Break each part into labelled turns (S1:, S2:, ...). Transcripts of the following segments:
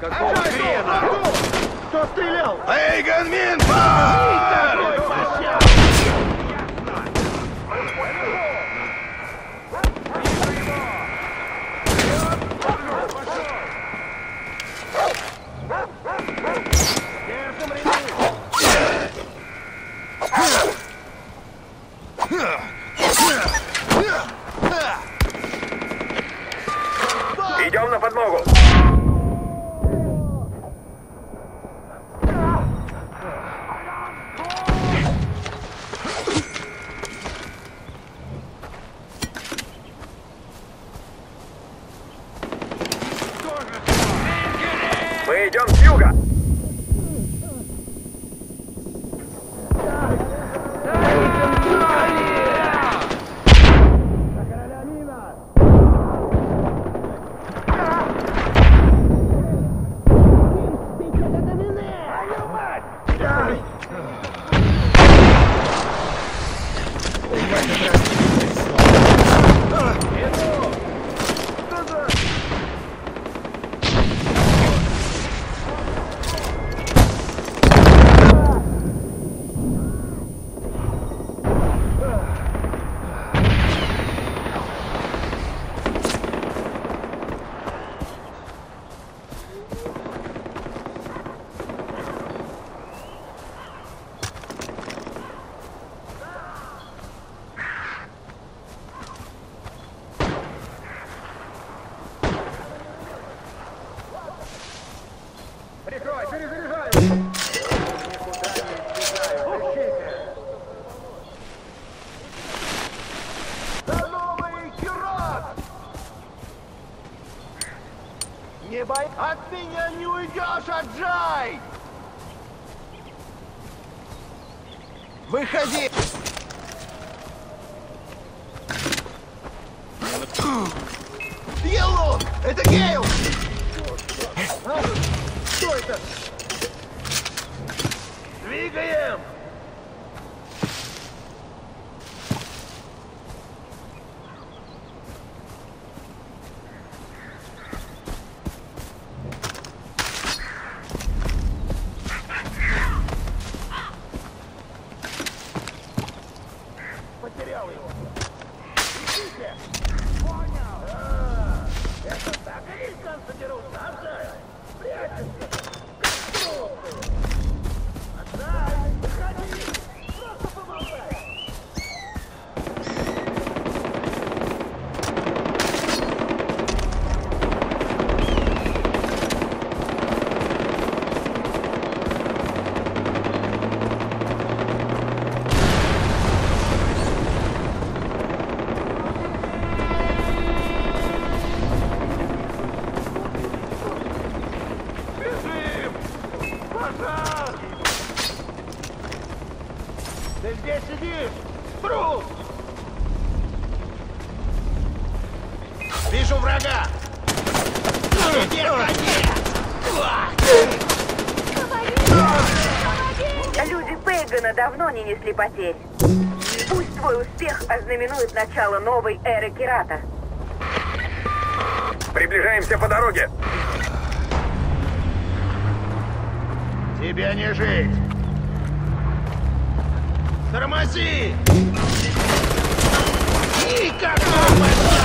S1: Какого хрена? Кто стрелял?
S2: Эйгон Минфар! давно не несли потерь. Пусть твой успех ознаменует начало новой эры Кирата.
S3: Приближаемся по дороге.
S1: Тебе не жить. Тормози!
S4: Никакого!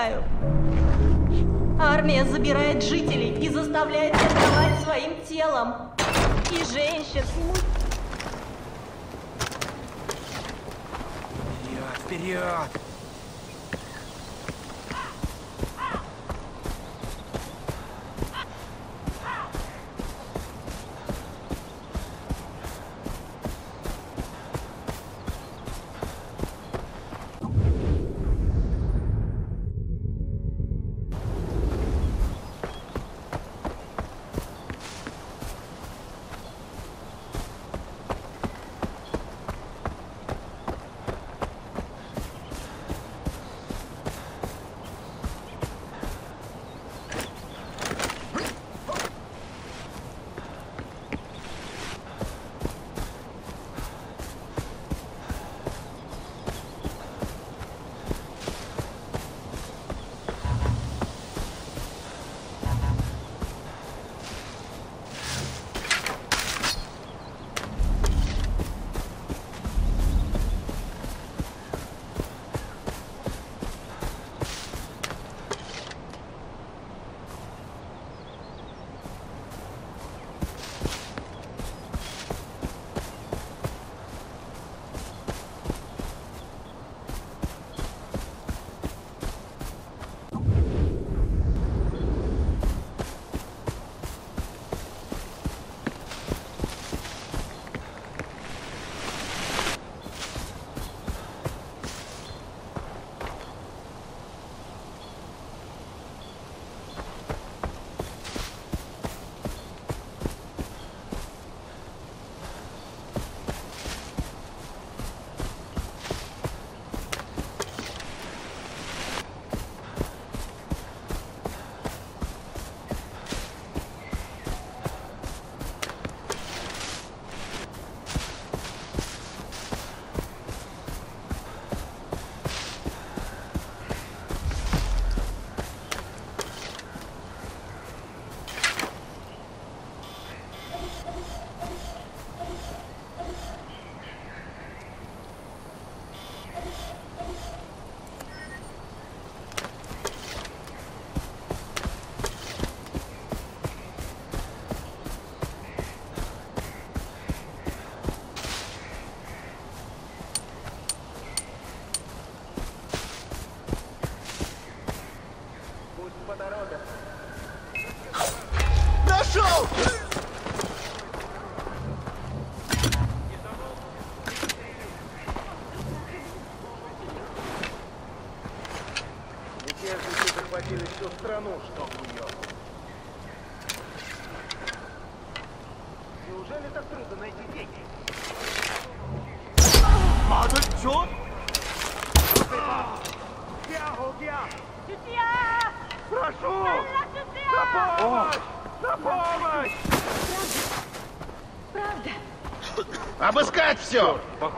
S4: поздравляю. Армия забирает жителей и заставляет торговать своим телом. И женщин.
S2: Вперед, вперед!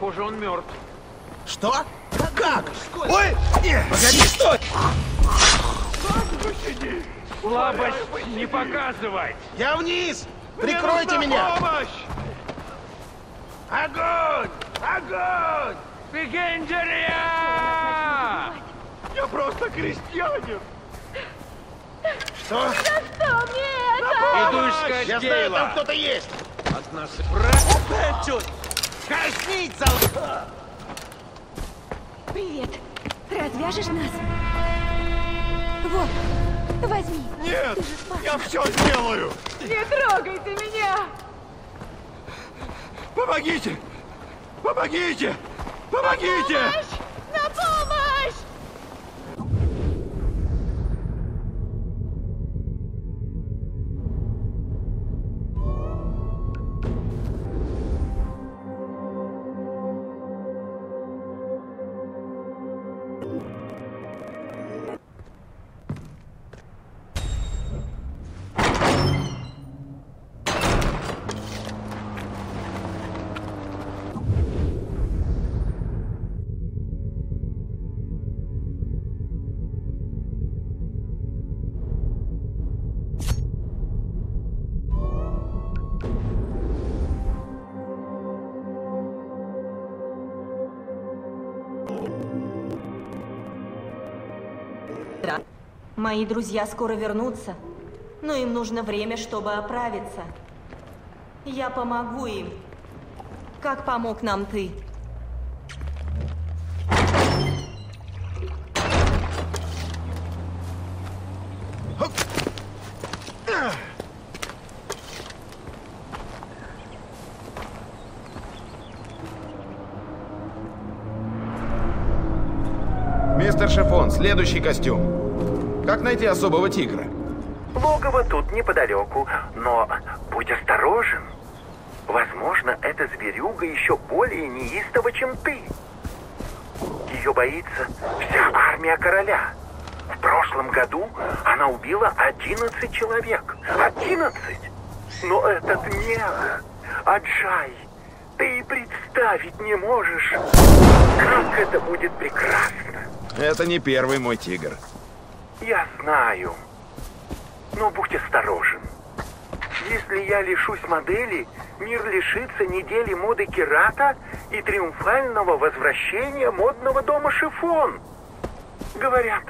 S3: Похоже, он мертв.
S2: Что? Как? Ой! Погоди, стой!
S3: Слабость не показывай!
S2: Я вниз! Прикройте
S5: Мне нужна
S2: меня!
S5: помощь!
S2: Огонь! Огонь!
S3: Пикендерия!
S5: Я просто крестьянин!
S2: Что?
S3: Иду искать
S2: Я знаю, там кто-то есть!
S3: От нас и
S2: Казнить.
S6: Привет. Развяжешь нас? Вот, возьми.
S5: Нет! Я все сделаю!
S6: Не трогай ты меня!
S5: Помогите! Помогите! Помогите!
S6: На
S4: Мои друзья скоро вернутся, но им нужно время, чтобы оправиться. Я помогу им. Как помог нам ты?
S7: Мистер Шифон, следующий костюм. Как найти особого тигра?
S8: Логово тут неподалеку, но будь осторожен. Возможно, эта зверюга еще более неистова, чем ты. Ее боится вся армия короля. В прошлом году она убила 11 человек. 11! Но этот мех, Аджай, ты и представить не можешь, как это будет прекрасно.
S7: Это не первый мой тигр.
S8: Я знаю. Но будь осторожен. Если я лишусь модели, мир лишится недели моды Керата и триумфального возвращения модного дома Шифон. Говорят,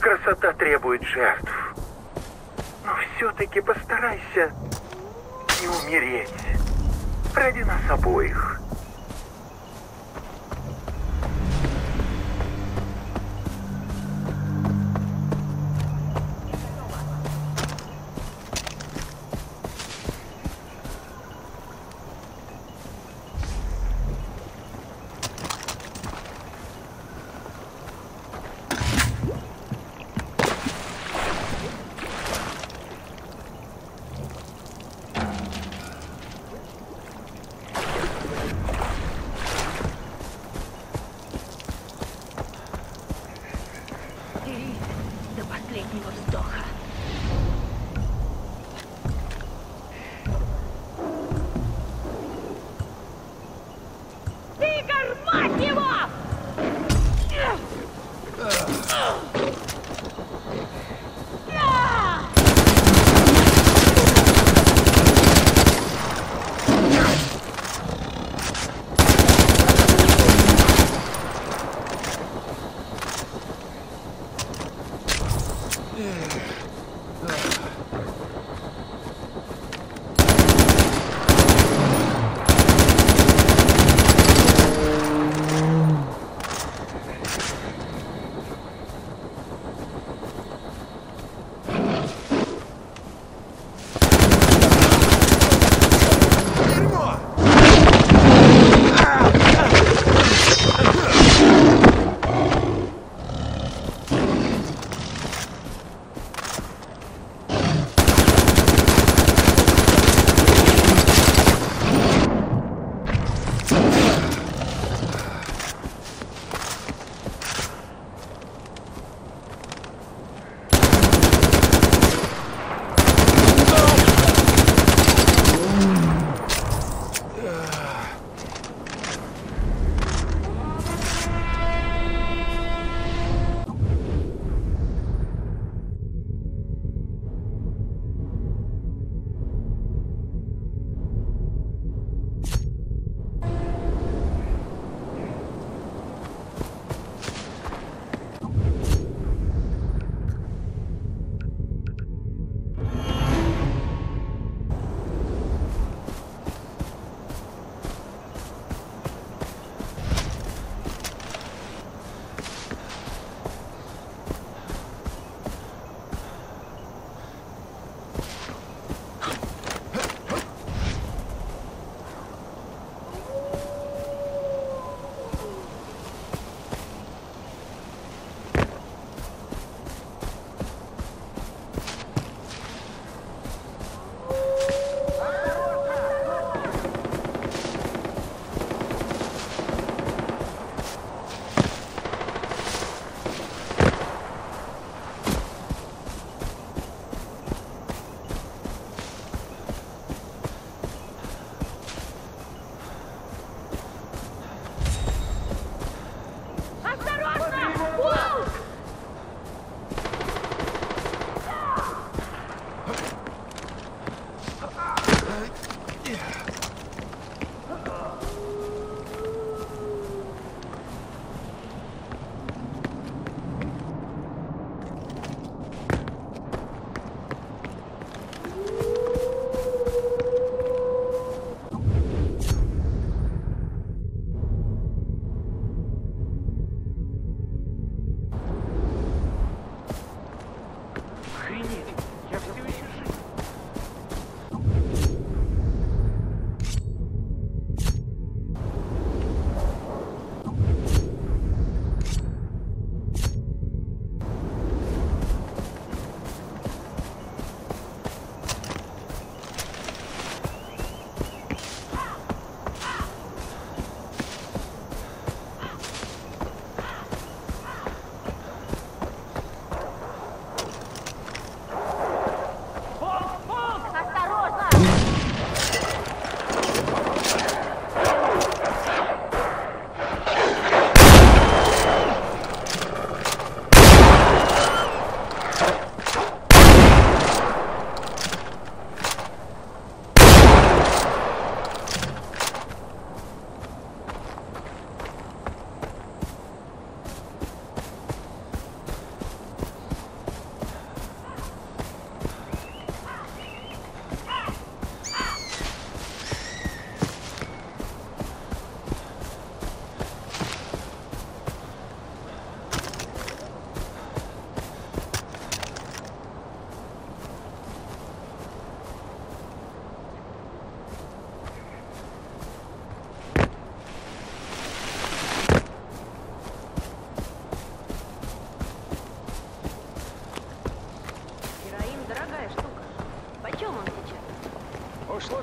S8: красота требует жертв. Но все-таки постарайся не умереть. Ради нас обоих.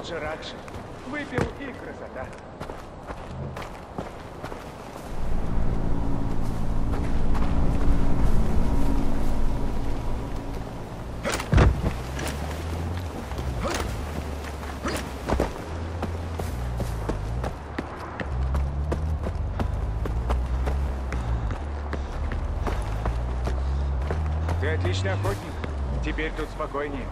S3: Джеракши. Выпил и красота. Ты отличный охотник. Теперь тут спокойнее.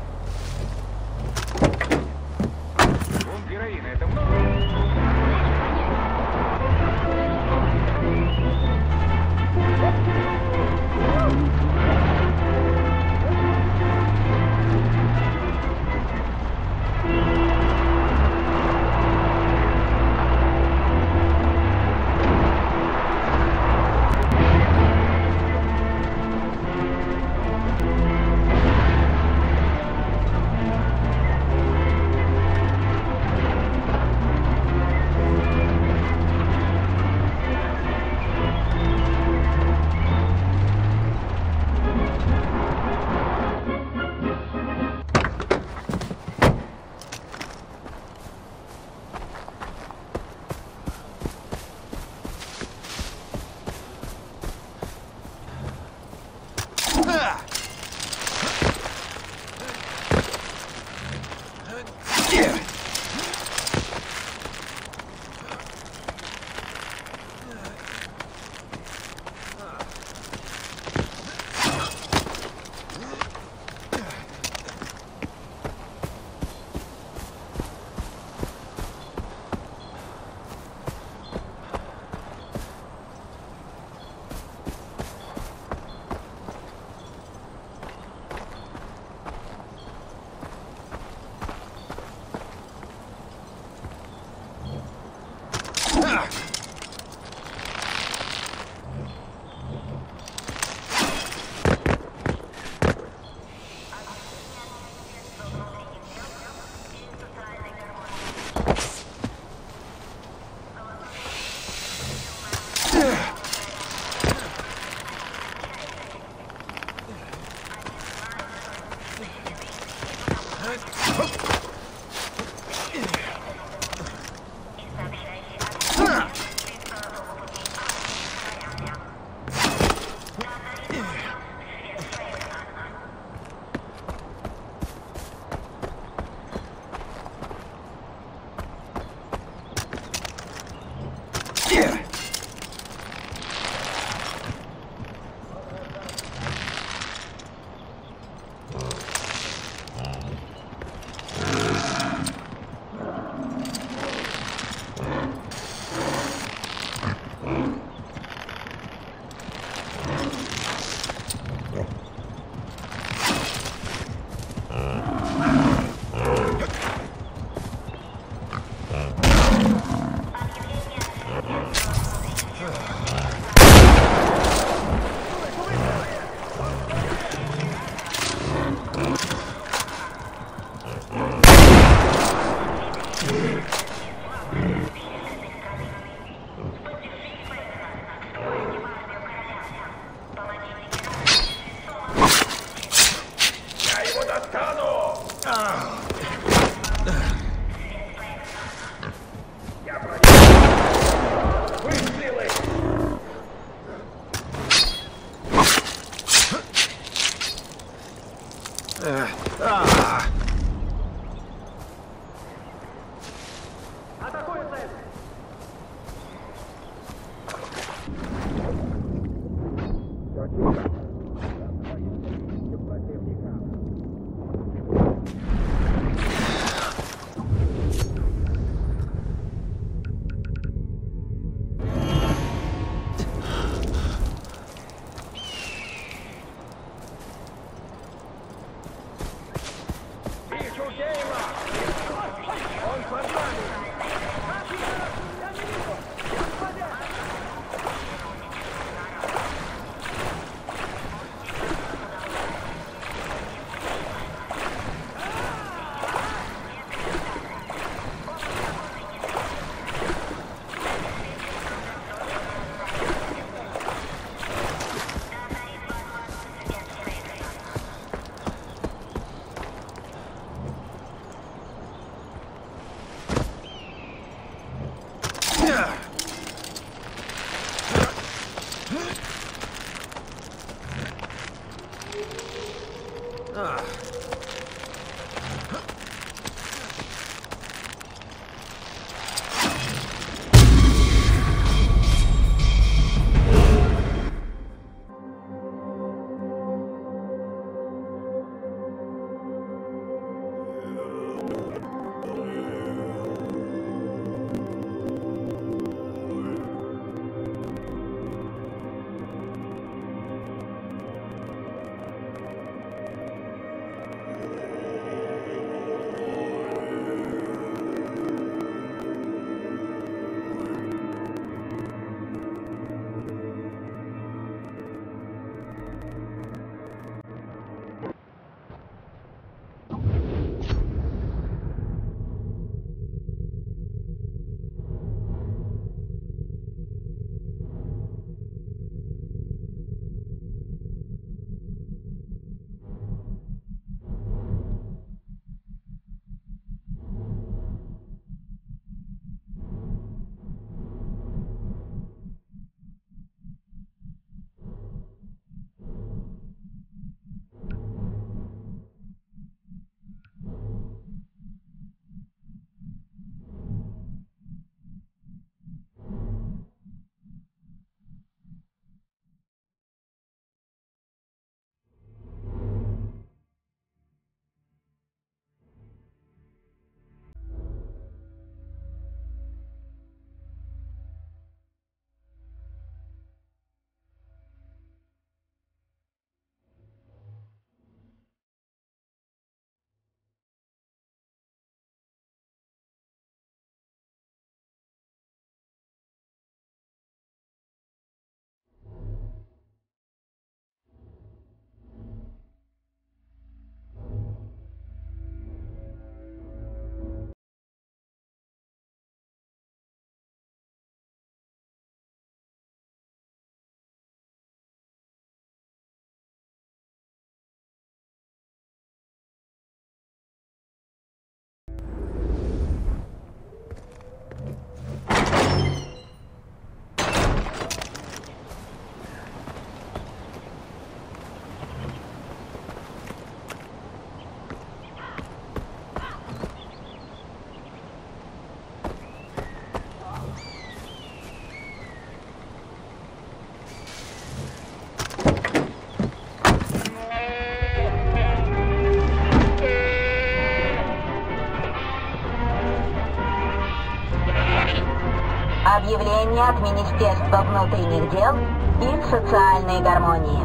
S9: Объявление от Министерства внутренних дел и социальной гармонии.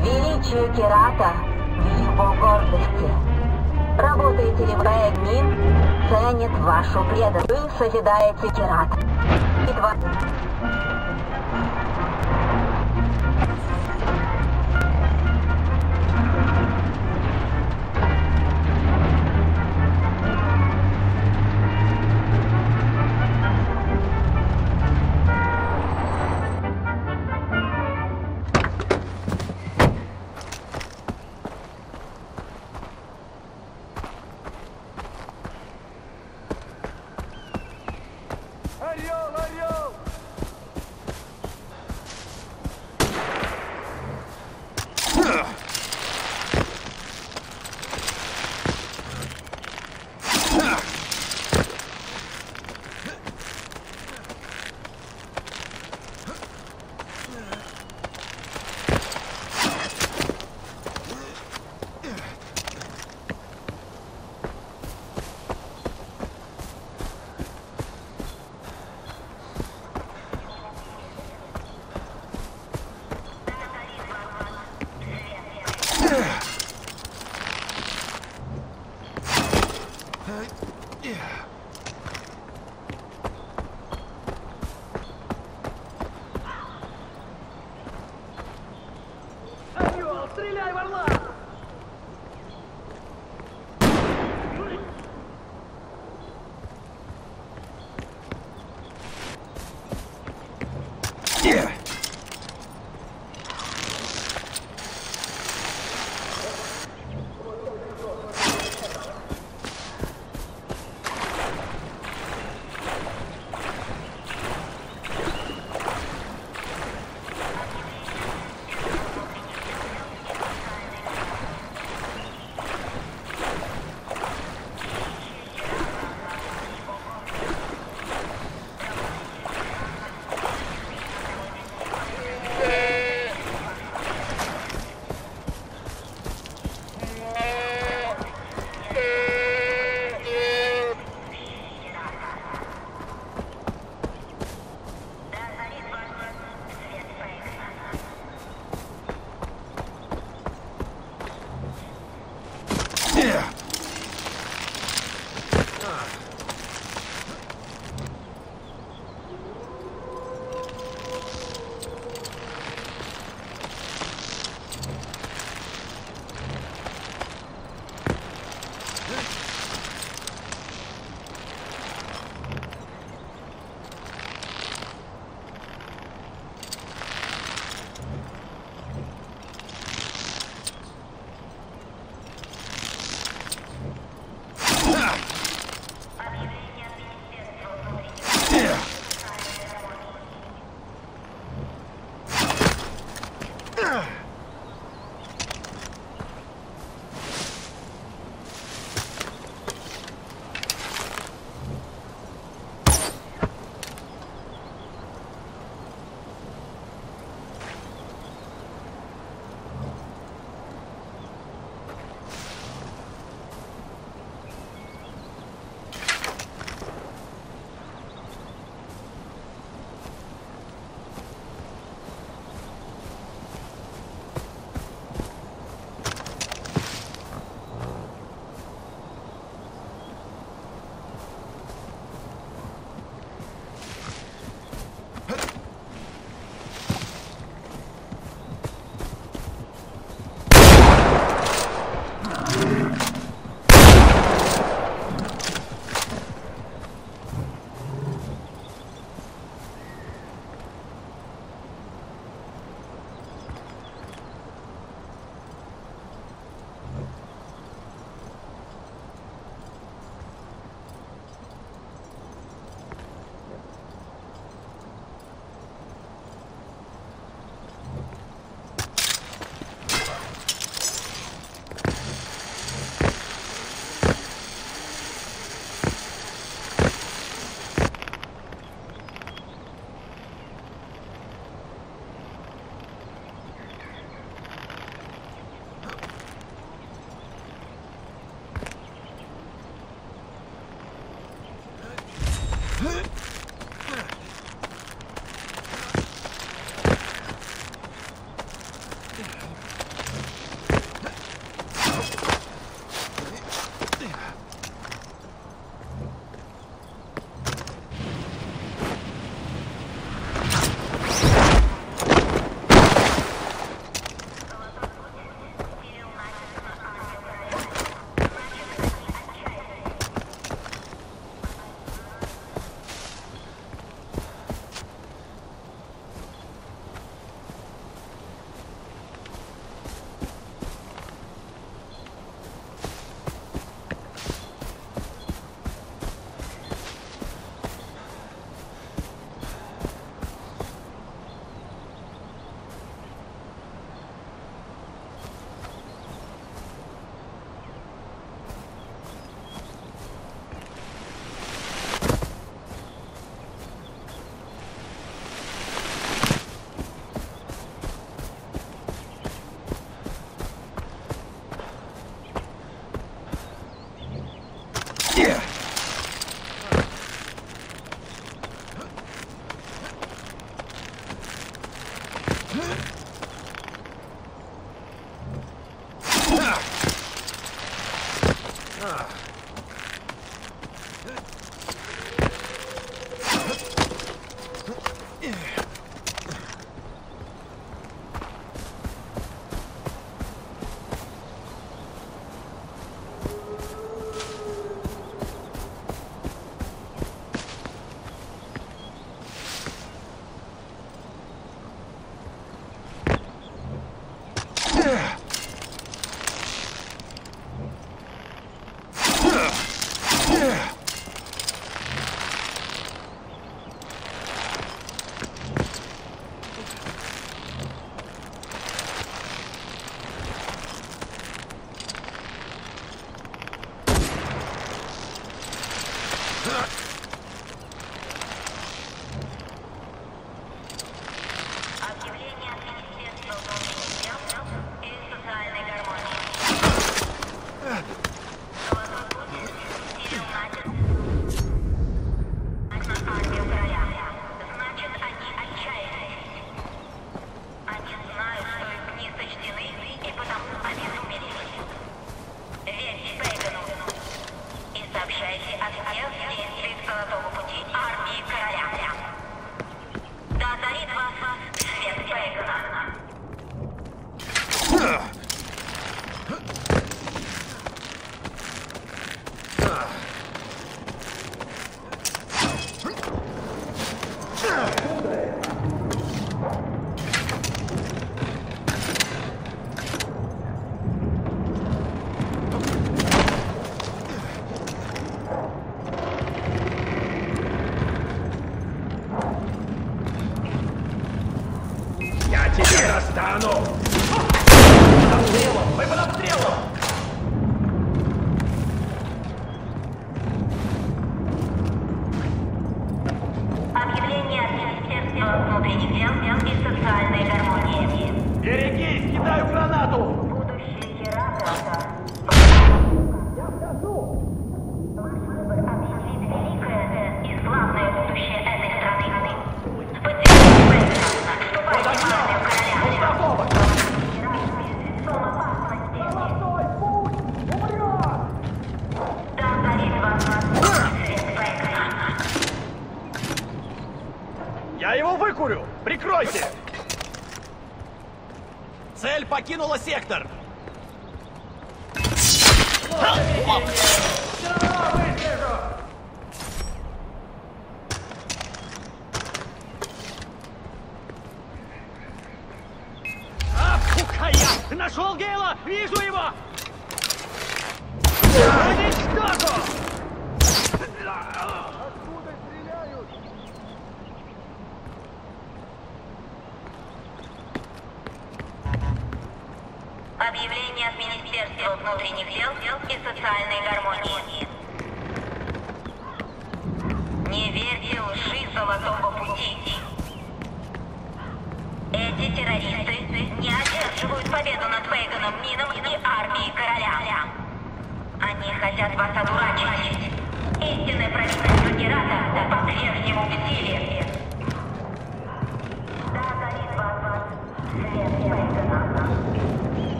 S9: Величие Кирата в его гордости. Работаете ли вы одним, ценит вашу преданность. Вы созидаете Кират. Битва
S3: Орел,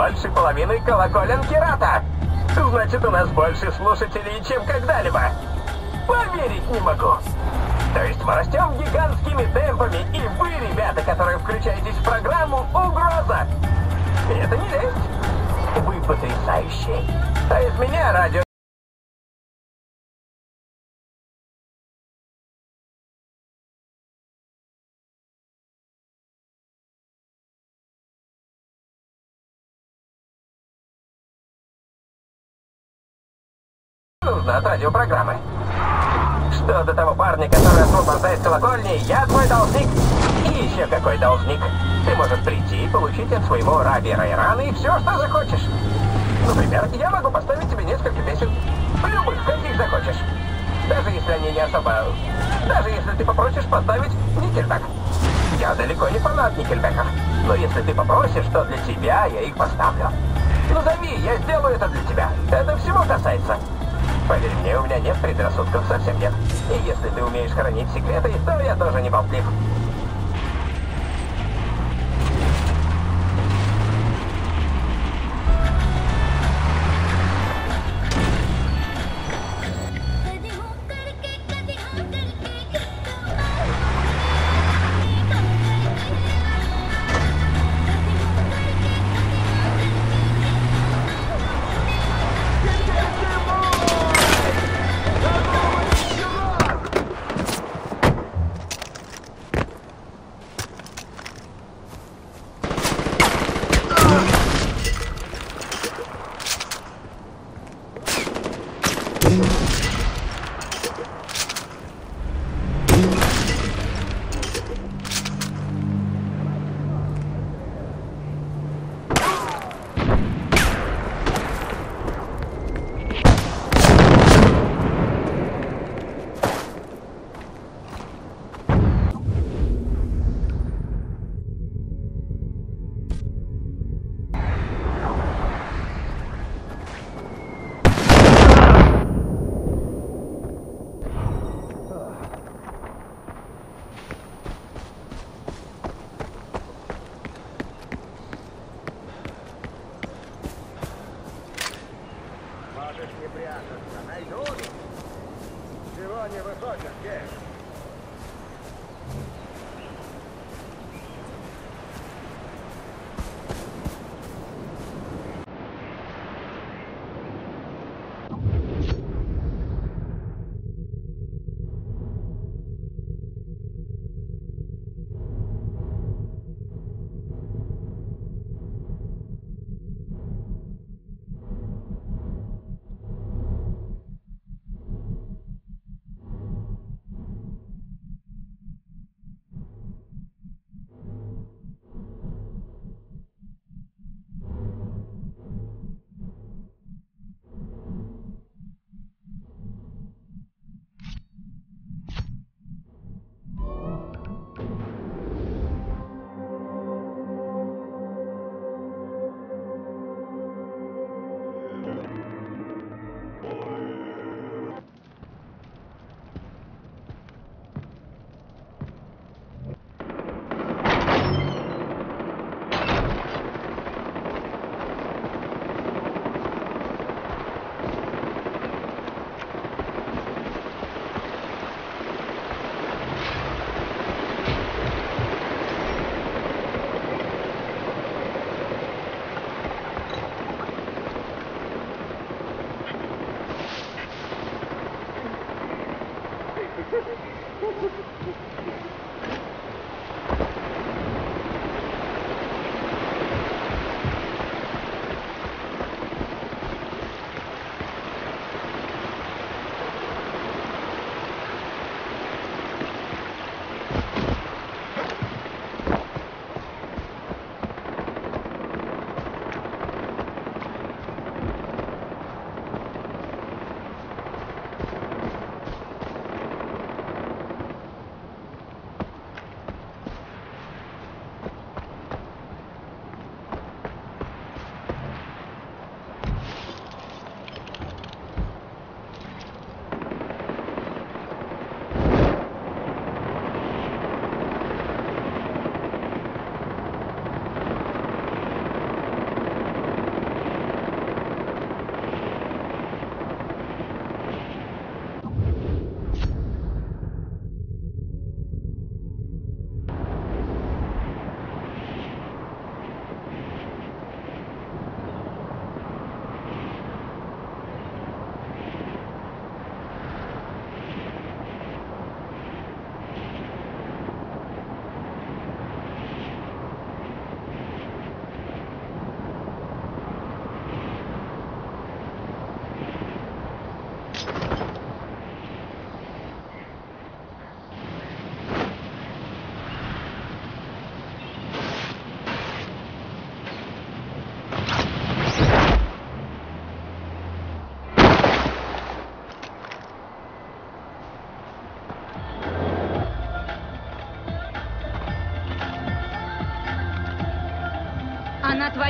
S10: больше половины колоколен Кирата. Значит, у нас больше слушателей, чем когда-либо. Поверить не могу. То есть мы растем гигантскими темпами, и вы, ребята, которые включаетесь в программу, угроза. Это не лесть. Вы потрясающие. А из меня радио... от радиопрограммы. Что до того парня, который освобождает колокольни, я твой должник. И еще какой должник. Ты можешь прийти и получить от своего Раби и все, что захочешь. Например, я могу поставить тебе несколько песен. Любых, каких захочешь. Даже если они не особо... Даже если ты попросишь поставить Никельбек. Я далеко не фанат Никельбеков. Но если ты попросишь, то для тебя я их поставлю. Ну зови, я сделаю это для тебя. Это всего касается. Поверь мне, у меня нет предрассудков, совсем нет. И если ты умеешь хранить секреты, то я тоже не болтлив.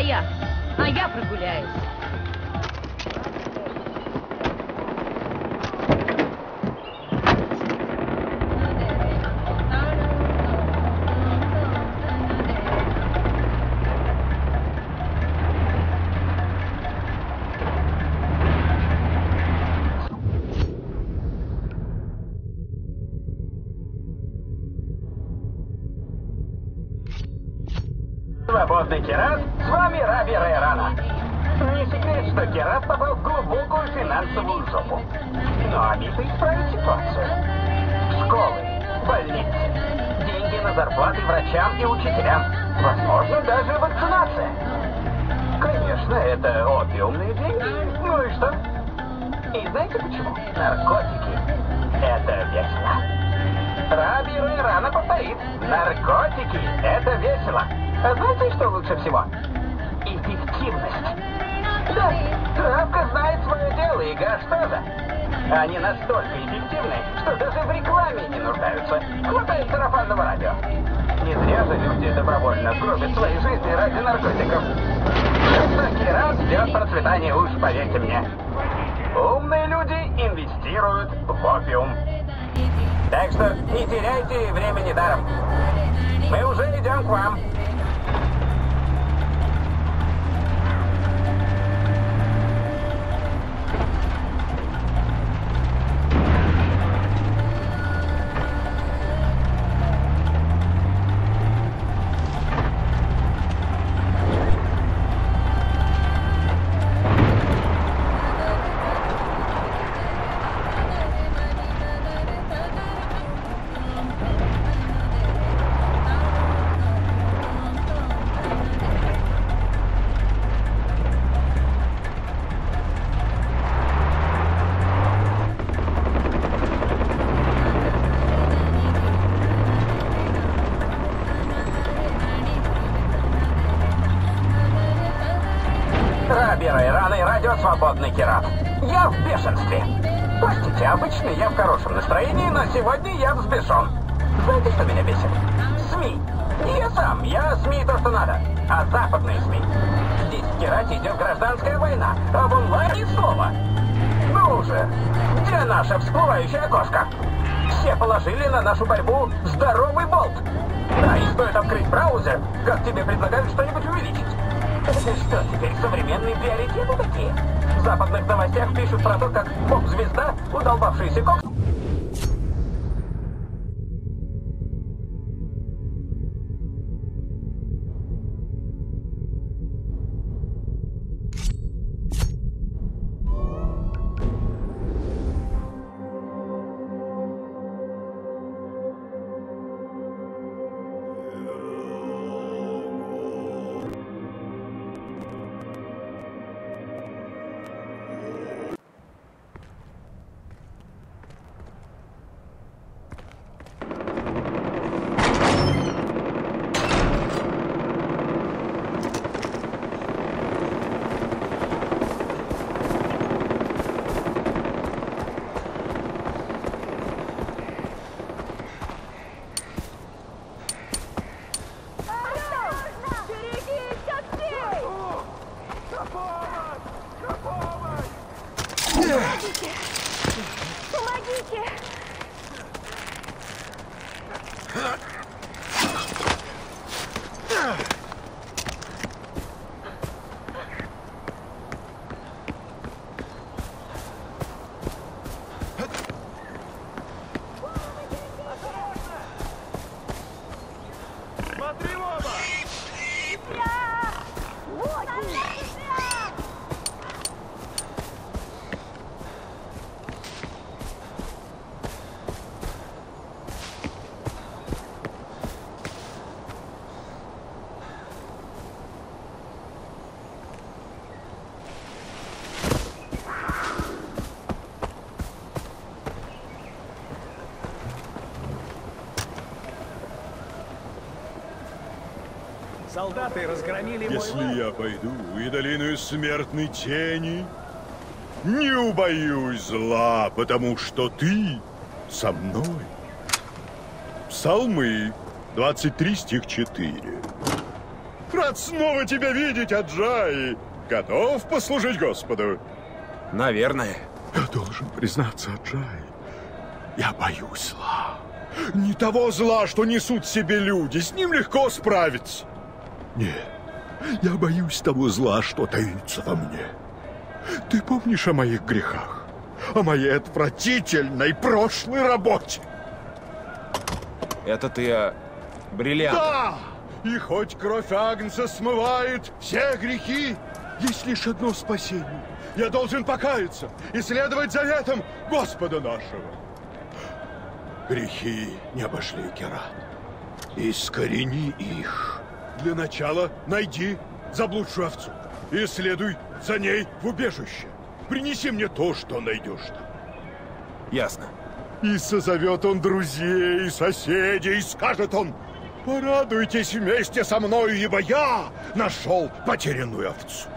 S6: Твоя, а я прогуляюсь.
S10: Но Авито исправит ситуацию. Школы, больницы, деньги на зарплаты врачам и учителям. Возможно, даже вакцинация. Конечно, это опиумные деньги. Ну и что? И знаете почему? Наркотики. Это весело. Раби Рейрана повторит. Наркотики – это весело. А знаете, что лучше всего? Эффективность. Да, травка знает свое дело, и гаш тоже. Они настолько эффективны, что даже в рекламе не нуждаются. Хватает сарафанного радио. Не зря же люди добровольно гробят свои жизни ради наркотиков. Всякий раз ждет процветание, уж поверьте мне. Умные люди инвестируют в опиум. Так что не теряйте времени даром. Мы уже идем к вам.
S1: Ah!
S3: Солдаты разгромили мой
S11: Если
S3: лагерь.
S11: я пойду и долину смертной тени, не убоюсь зла, потому что ты со мной. Псалмы, 23 стих 4. Рад снова тебя видеть, Аджай! Готов послужить Господу?
S7: Наверное.
S11: Я должен признаться, Аджай, я боюсь зла. Не того зла, что несут себе люди, с ним легко справиться. Нет, я боюсь того зла, что таится во мне. Ты помнишь о моих грехах? О моей отвратительной прошлой работе?
S7: Это ты о бриллиантах?
S11: Да! И хоть кровь Агнца смывает все грехи, есть лишь одно спасение. Я должен покаяться и следовать заветам Господа нашего. Грехи не обошли Керат. Искорени их. Для начала найди заблудшую овцу и следуй за ней в убежище. Принеси мне то, что найдешь там.
S7: Ясно.
S11: И созовет он друзей, и соседей, и скажет он, порадуйтесь вместе со мною, ибо я нашел потерянную овцу.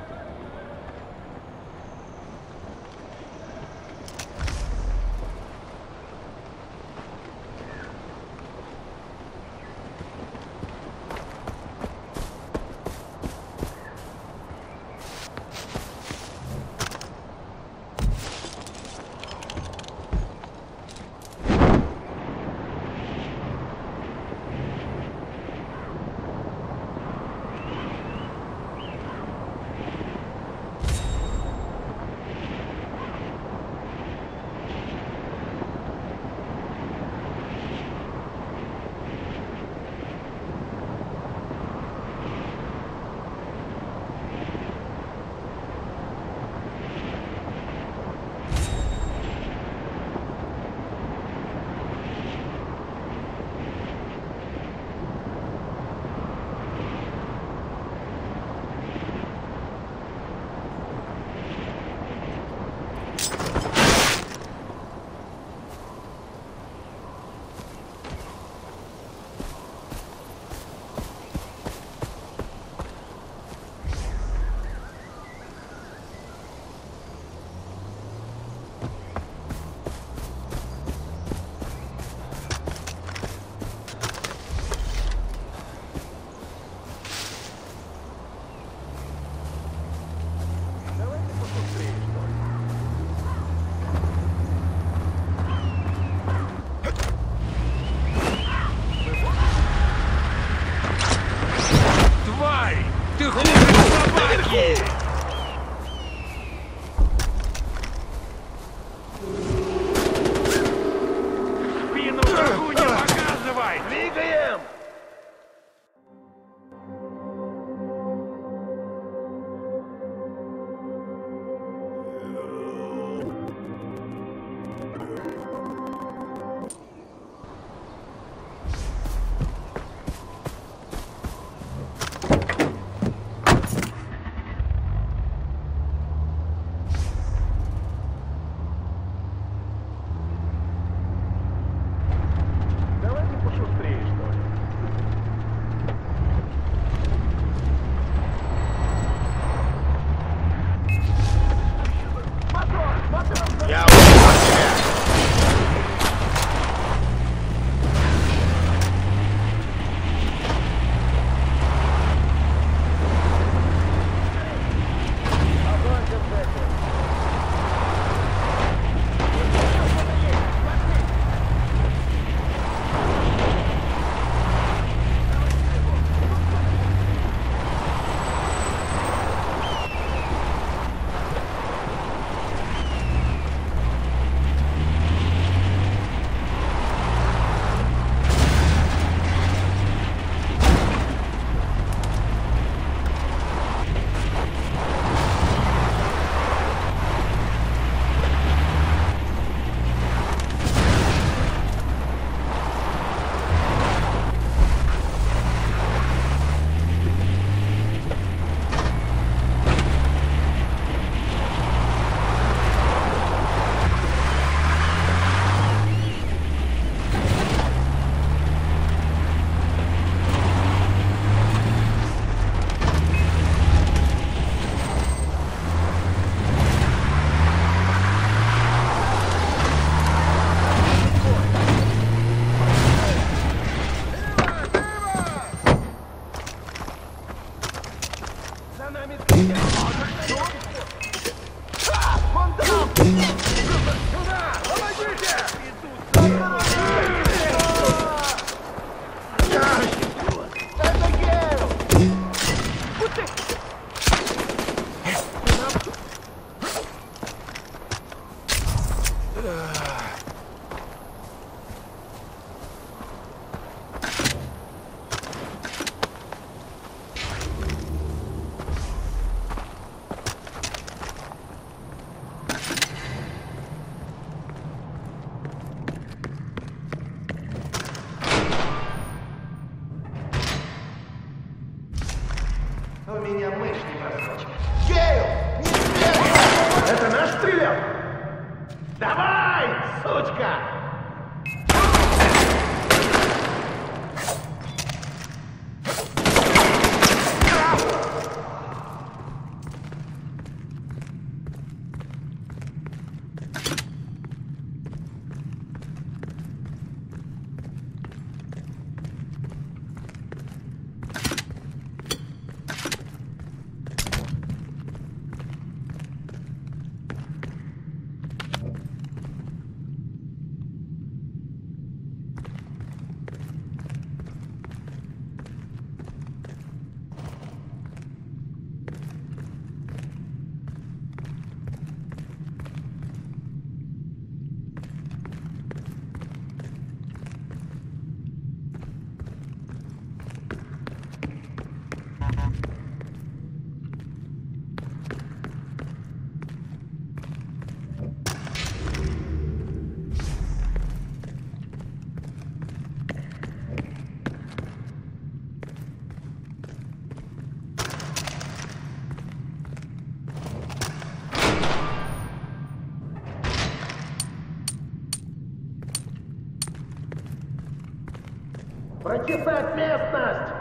S2: местность!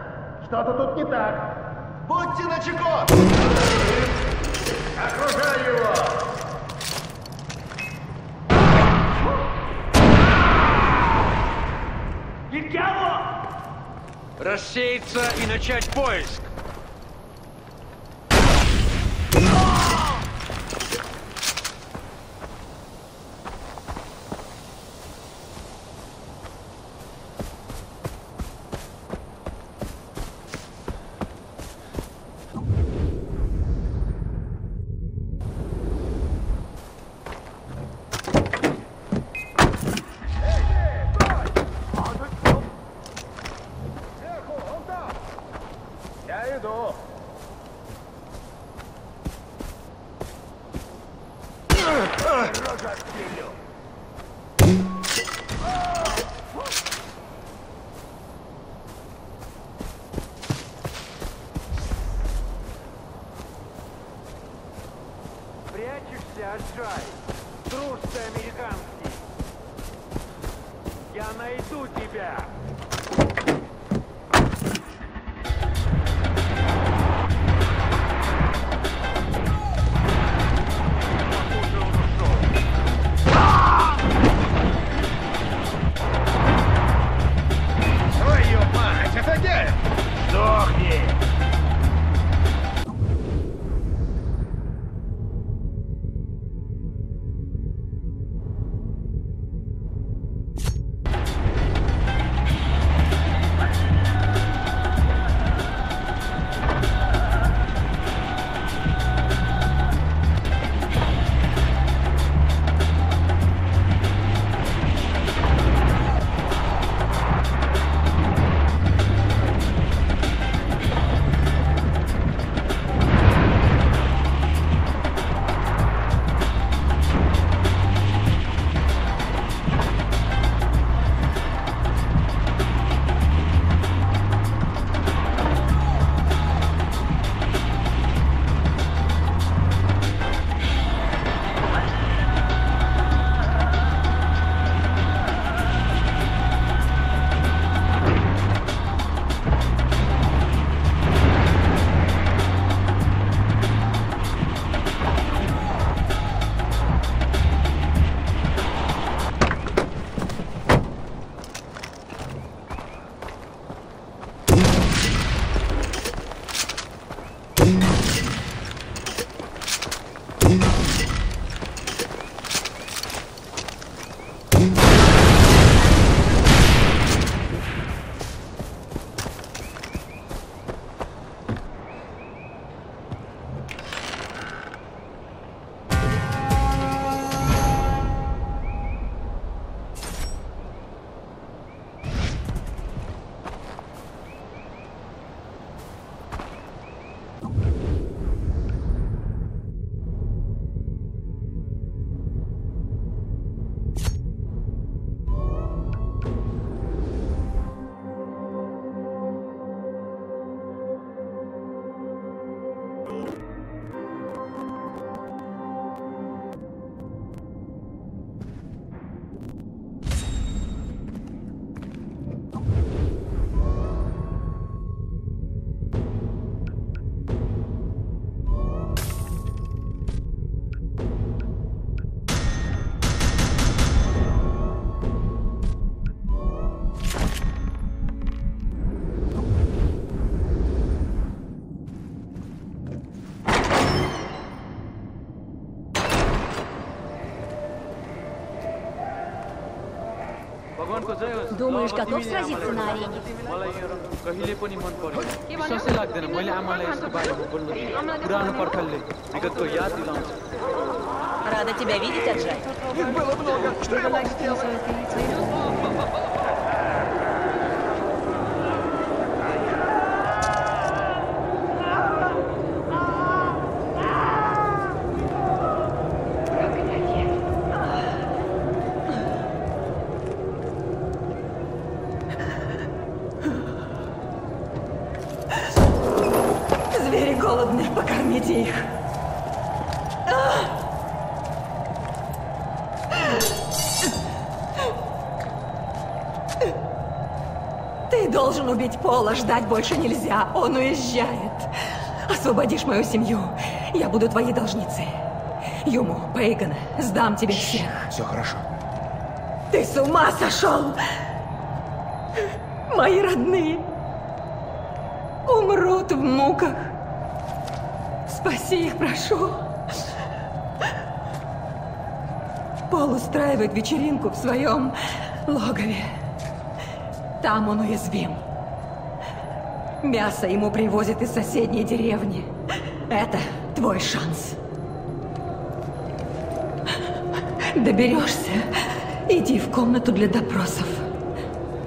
S2: Что-то тут не так. Будьте начеко! Окружай его!
S3: Рассеяться и начать поиск!
S6: Думаешь, готов сразиться на арене?
S3: मलाई यो कहिले पनि मन पर्यो विश्वासै लाग्दैन मैले आमालाई यसको बारेमा बोल्नु दिएँ। पुरानो पर्खालले विगतको याद दिलाउँछ
S2: Рада тебя видеть, Аджай.
S12: Звери Покормите их. Ты должен убить Пола, ждать больше нельзя. Он уезжает. Освободишь мою семью. Я буду твоей должницей. Юму, Пейгана, сдам тебе всех.
S7: Все хорошо.
S12: Ты с ума сошел! Мои родные умрут в муках. Спаси их, прошу. Пол устраивает вечеринку в своем логове. Там он уязвим. Мясо ему привозят из соседней деревни. Это твой шанс. Доберешься, иди в комнату для допросов.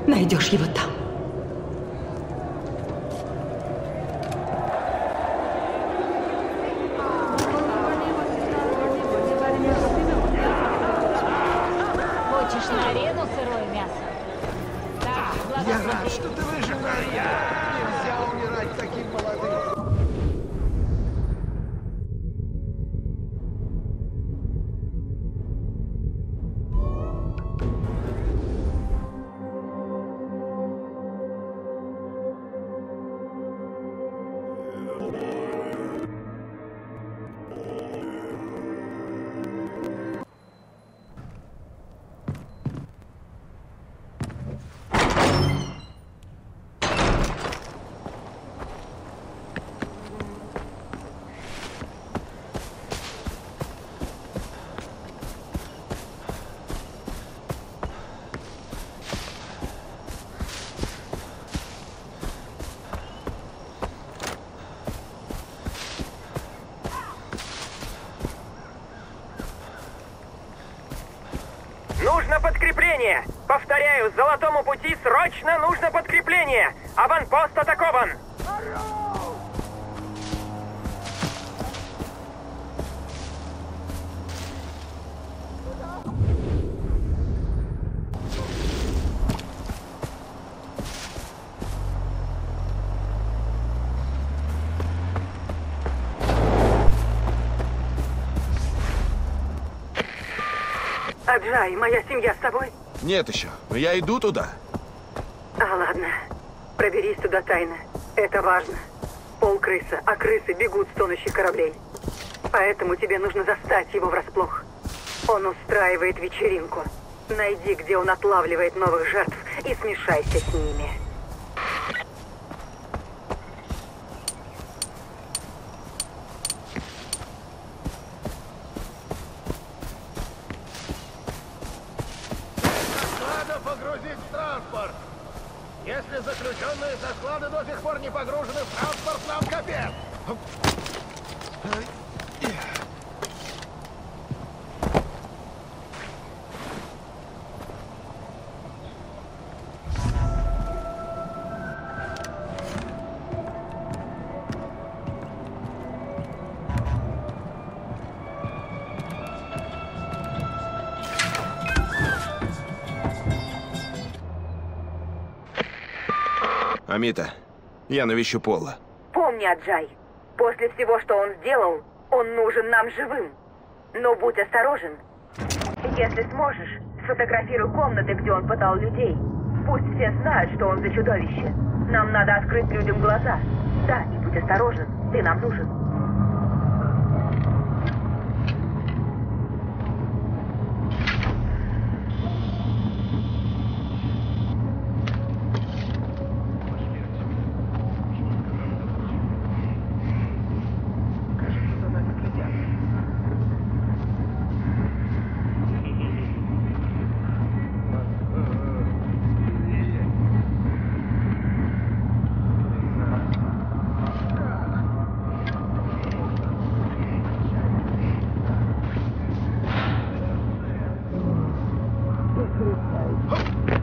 S12: Найдешь его там.
S13: Нужно подкрепление! Повторяю, золотому пути срочно нужно подкрепление! Аванпост атакован!
S4: Аджай, моя семья с тобой?
S7: Нет еще, но я иду туда.
S4: А, ладно. Проберись туда тайно. Это важно. Пол крыса, а крысы бегут с тонущих кораблей. Поэтому тебе нужно застать его врасплох. Он устраивает вечеринку. Найди, где он отлавливает новых жертв, и смешайся с ними.
S7: Я навещу Пола.
S4: Помни, Аджай, после всего, что он сделал, он нужен нам живым. Но будь осторожен. Если сможешь, сфотографируй комнаты, где он пытал людей. Пусть все знают, что он за чудовище. Нам надо открыть людям глаза. Да, и будь осторожен, ты нам нужен.
S2: Thank
S3: you.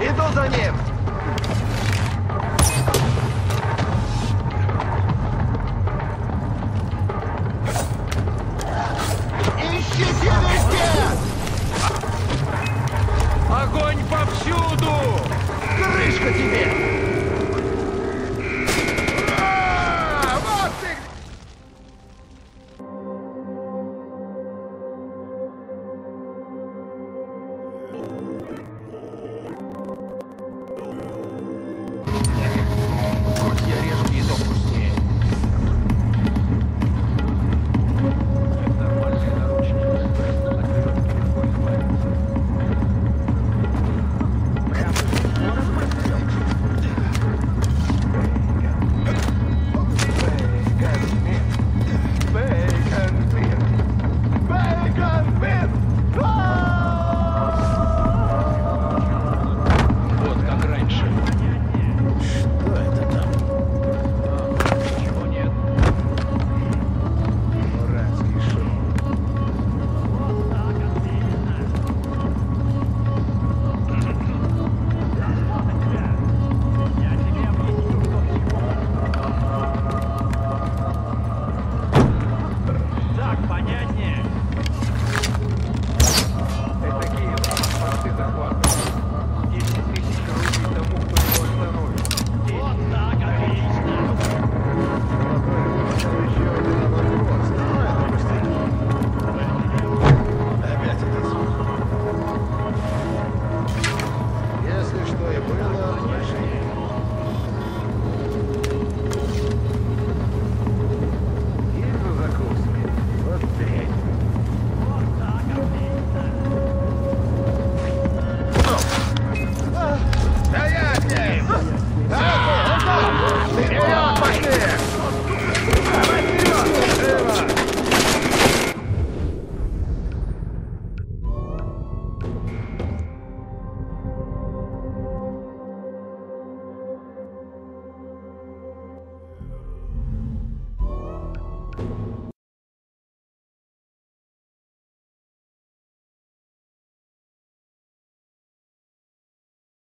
S2: Иду за ним!